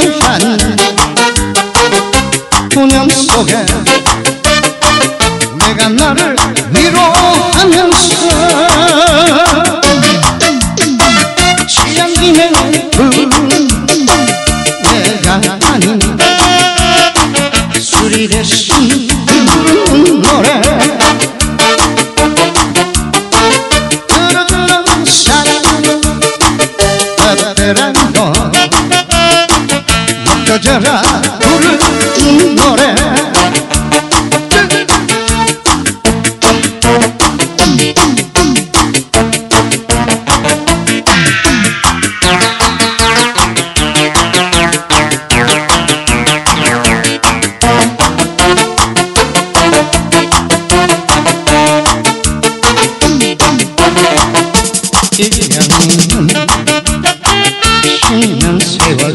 지정한 소년 속에 내가 나를 부르는 노래. 일년은 쉬는 세월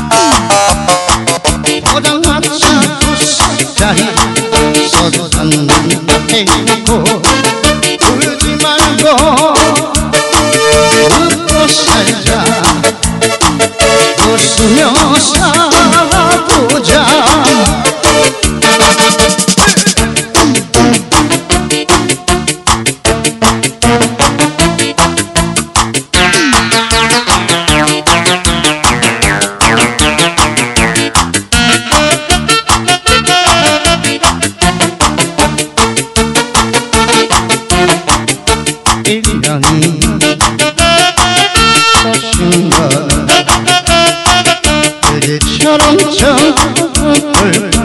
소주 한잔 앞에 놓고 울지 말고 웃고 살자 웃으며 살아보자 Carol Chan